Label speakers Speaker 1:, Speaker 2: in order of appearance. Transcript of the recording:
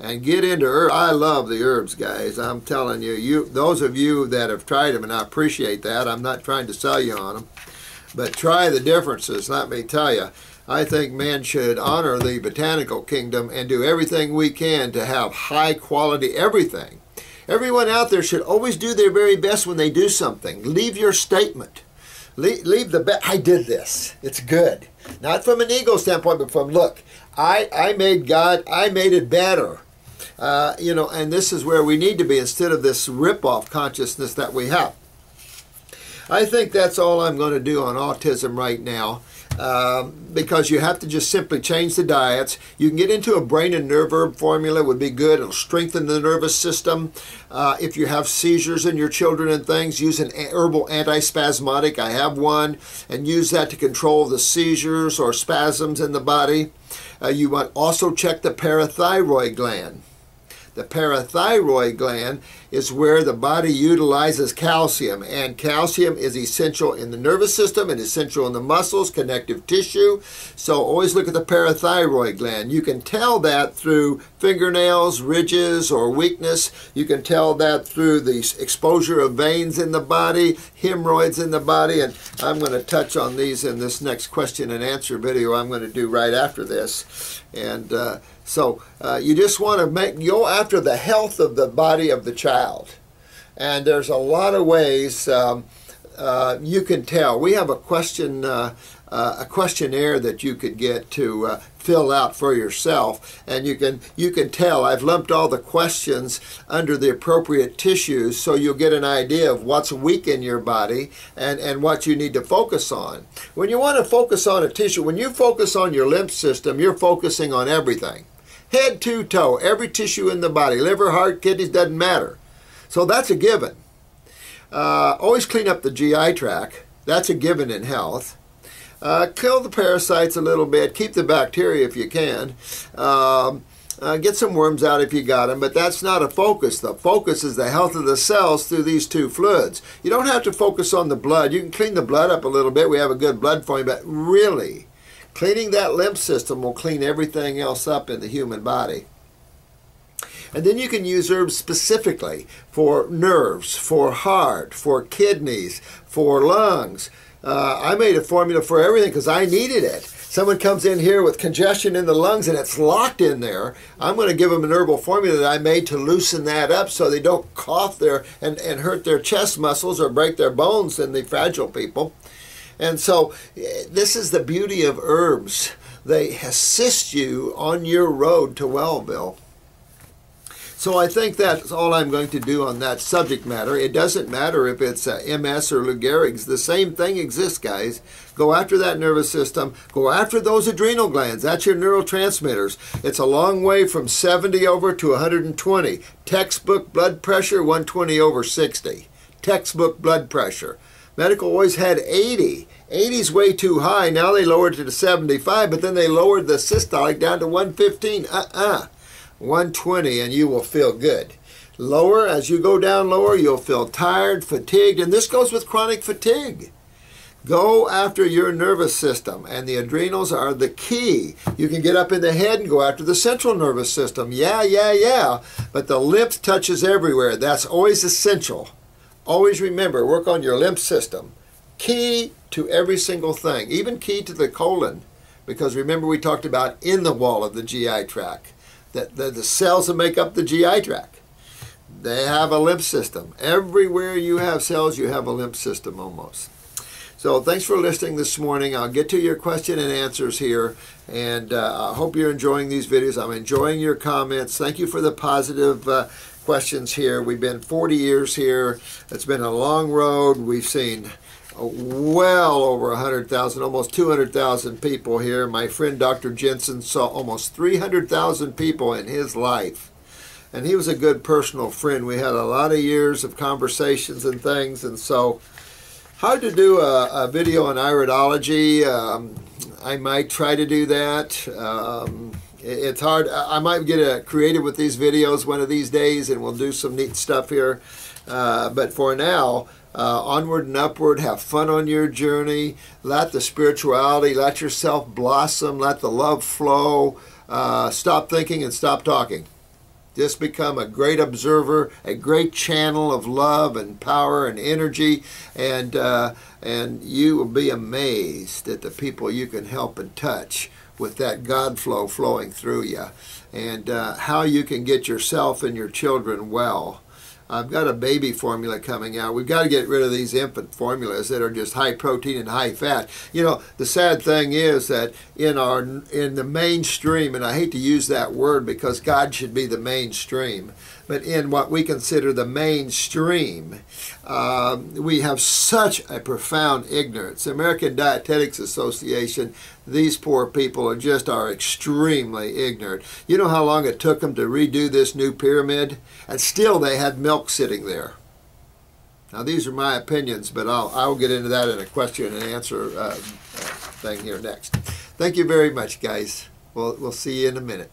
Speaker 1: and get into herbs. I love the herbs, guys. I'm telling you, you those of you that have tried them, and I appreciate that. I'm not trying to sell you on them, but try the differences. Let me tell you. I think man should honor the botanical kingdom and do everything we can to have high quality everything. Everyone out there should always do their very best when they do something. Leave your statement. Leave, leave the best. I did this. It's good. Not from an ego standpoint, but from look, I, I made God, I made it better. Uh, you know, and this is where we need to be instead of this rip-off consciousness that we have. I think that's all I'm going to do on autism right now. Um, because you have to just simply change the diets. You can get into a brain and nerve herb formula would be good. It'll strengthen the nervous system. Uh, if you have seizures in your children and things, use an herbal antispasmodic. I have one, and use that to control the seizures or spasms in the body. Uh, you want also check the parathyroid gland. The parathyroid gland is where the body utilizes calcium, and calcium is essential in the nervous system and essential in the muscles, connective tissue. So always look at the parathyroid gland. You can tell that through fingernails, ridges, or weakness. You can tell that through the exposure of veins in the body, hemorrhoids in the body, and I'm going to touch on these in this next question and answer video I'm going to do right after this. And uh, so uh, you just want to make go after the health of the body of the child, and there's a lot of ways um, uh, you can tell. We have a question. Uh, uh a questionnaire that you could get to uh, fill out for yourself and you can you can tell I've lumped all the questions under the appropriate tissues so you'll get an idea of what's weak in your body and and what you need to focus on when you want to focus on a tissue when you focus on your lymph system you're focusing on everything head to toe, every tissue in the body, liver, heart, kidneys, doesn't matter. So that's a given. Uh, always clean up the GI tract. That's a given in health. Uh, kill the parasites a little bit. Keep the bacteria if you can. Um, uh, get some worms out if you got them, but that's not a focus. The focus is the health of the cells through these two fluids. You don't have to focus on the blood. You can clean the blood up a little bit. We have a good blood you, but really, Cleaning that lymph system will clean everything else up in the human body. And then you can use herbs specifically for nerves, for heart, for kidneys, for lungs. Uh, I made a formula for everything because I needed it. Someone comes in here with congestion in the lungs and it's locked in there. I'm going to give them an herbal formula that I made to loosen that up so they don't cough there and, and hurt their chest muscles or break their bones in the fragile people. And so this is the beauty of herbs. They assist you on your road to Wellville. So I think that's all I'm going to do on that subject matter. It doesn't matter if it's uh, MS or Lou Gehrig's. The same thing exists, guys. Go after that nervous system. Go after those adrenal glands. That's your neurotransmitters. It's a long way from 70 over to 120. Textbook blood pressure, 120 over 60. Textbook blood pressure. Medical always had 80. 80 is way too high. Now they lowered it to 75, but then they lowered the systolic down to 115. Uh-uh. 120 and you will feel good. Lower, as you go down lower, you'll feel tired, fatigued, and this goes with chronic fatigue. Go after your nervous system, and the adrenals are the key. You can get up in the head and go after the central nervous system. Yeah, yeah, yeah. But the lymph touches everywhere. That's always essential. Always remember, work on your lymph system. Key to every single thing, even key to the colon, because remember we talked about in the wall of the GI tract, that the, the cells that make up the GI tract. They have a lymph system. Everywhere you have cells, you have a lymph system almost. So thanks for listening this morning. I'll get to your question and answers here, and uh, I hope you're enjoying these videos. I'm enjoying your comments. Thank you for the positive uh, questions here. We've been 40 years here. It's been a long road. We've seen well over 100,000, almost 200,000 people here. My friend Dr. Jensen saw almost 300,000 people in his life. And he was a good personal friend. We had a lot of years of conversations and things. And so, hard to do a, a video on iridology. Um, I might try to do that. Um, it's hard. I might get a creative with these videos one of these days, and we'll do some neat stuff here. Uh, but for now, uh, onward and upward. Have fun on your journey. Let the spirituality, let yourself blossom. Let the love flow. Uh, stop thinking and stop talking. Just become a great observer, a great channel of love and power and energy, and uh, and you will be amazed at the people you can help and touch with that God flow flowing through you, and uh, how you can get yourself and your children well. I've got a baby formula coming out. We've got to get rid of these infant formulas that are just high protein and high fat. You know, the sad thing is that in our in the mainstream, and I hate to use that word because God should be the mainstream, but in what we consider the mainstream, uh, we have such a profound ignorance. The American Dietetics Association, these poor people are just are extremely ignorant. You know how long it took them to redo this new pyramid, and still they had milk sitting there. Now these are my opinions, but I'll I'll get into that in a question and answer uh, thing here next. Thank you very much, guys. We'll we'll see you in a minute.